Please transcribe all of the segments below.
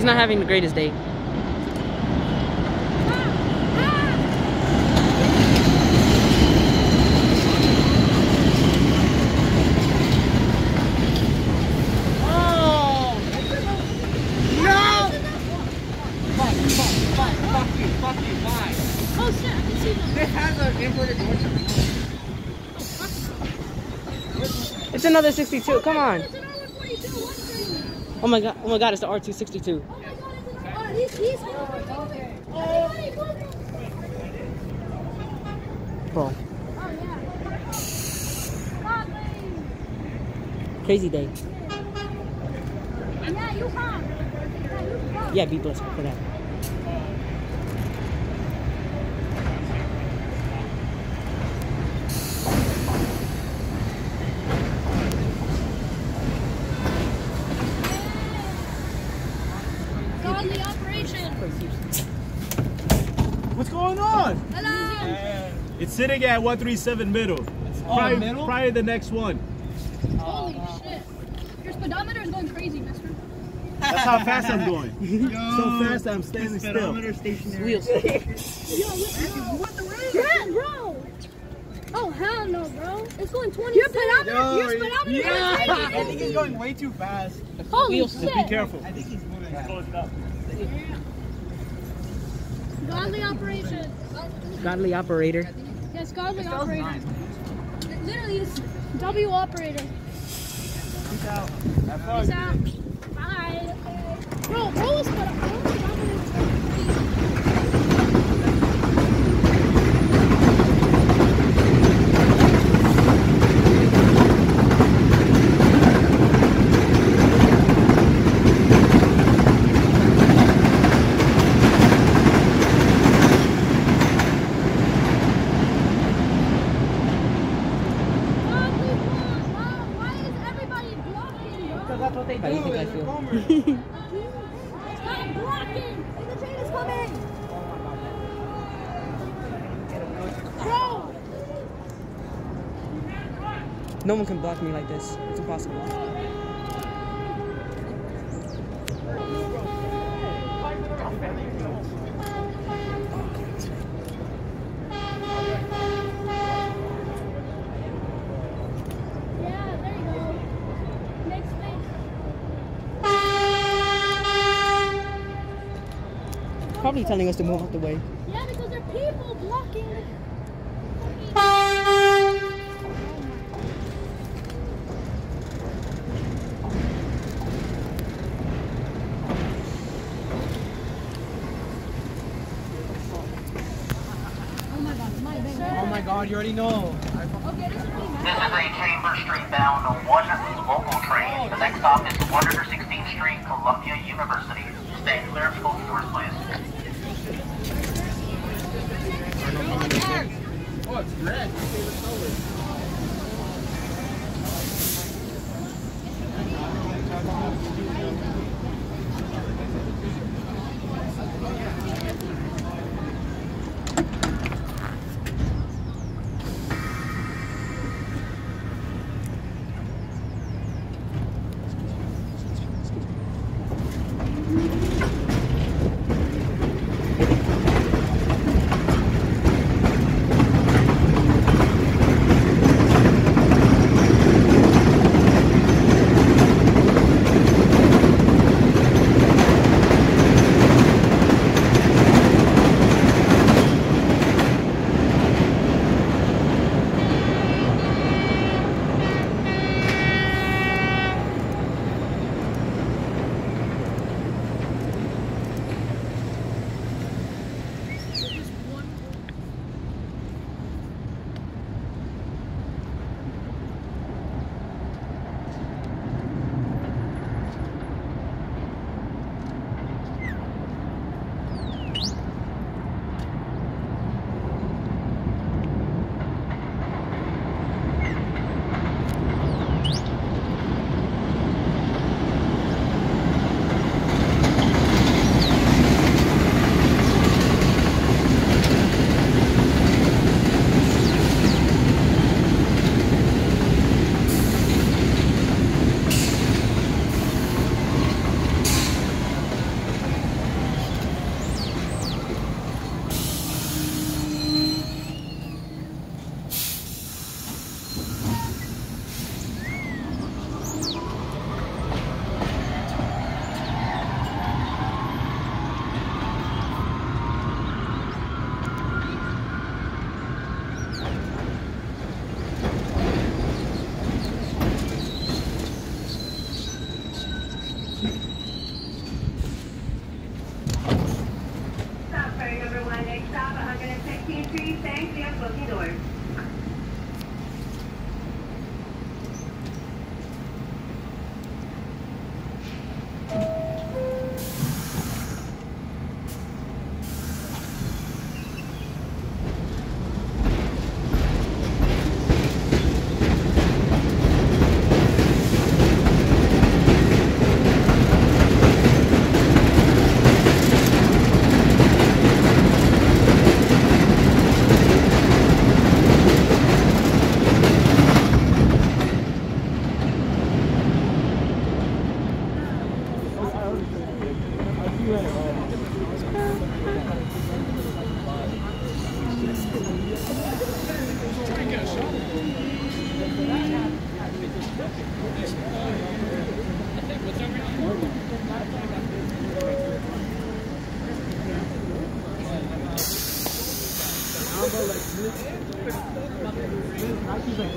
He's not having the greatest day. It's another 62. Come on. It's an R142. What's crazy? Oh my god. Oh my god. It's the R262. Oh my god, it's an R. He's, he's go, go. Bro. Oh yeah. Crazy day. Yeah, you come. Yeah, you come. Yeah, be blessed for that. Godly operation. What's going on? Hello. It's sitting at 137 middle. probably, middle? probably the next one. Holy oh, shit. Your speedometer is going crazy, mister. That's how fast I'm going. so fast I'm standing still. Speedometer stationary. Wheels. Yeah, bro. Oh, hell no, bro. It's going 20. Your speedometer, Yo, your speedometer is yeah. going I think he's going way too fast. Holy Wheels. shit. Be careful. I think he's moving Close it up. Godly operation. Godly operator. Yes, godly That operator. Literally, it's W operator. Peace out. Peace out. Bye. Bro, but bro, speedometer is going crazy. Godly block. Wow, why is everybody blocking, bro? That's what they do. How do you think I It's feel? Homer. Stop blocking! The train is coming! Bro! No one can block me like this. It's impossible. Probably telling us to move out the way. Yeah, because there are people blocking the God, you already know. Okay, this, is a Chambers Street bound one local train. The next stop is 116th Street, Columbia University. Stay clear of school doors, please. Oh, it's red. We are closing doors.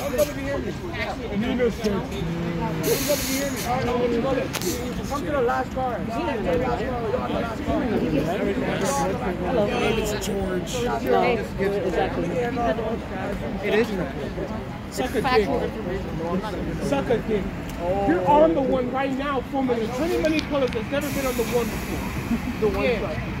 Come to the last car. It's George. exactly. It is. Suck a dick. Suck a dick. You're on the one right now, filming in 20 many colors that's never been on the one before. The one yeah.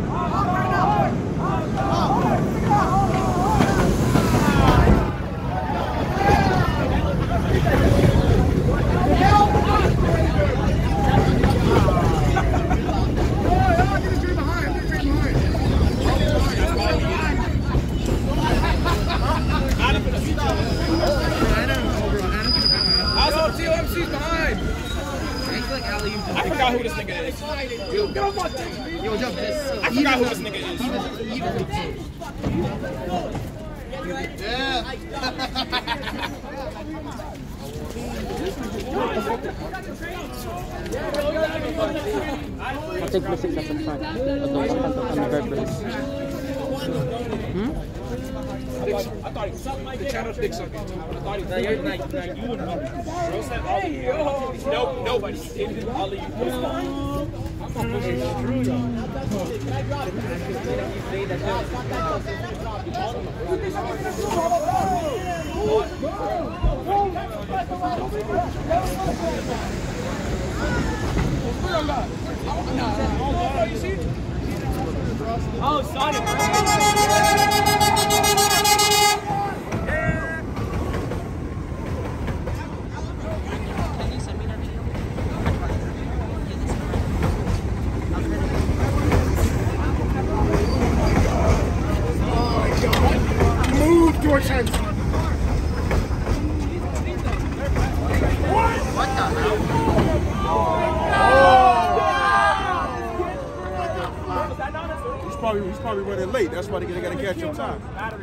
Right now. Also, TOMC's behind. I forgot who this nigga is. Yo, get off my dick. Yo, jump this. I forgot who this nigga is. The front. The very first. I thought he was the channel dick sucking. I thought he was. You're like, like you and Bro said all of you. No, nobody. Of you. Oh, Sonic.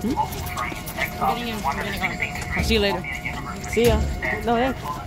time. local train. Next stop is 116th Street, See you later. See ya. No, hey. Central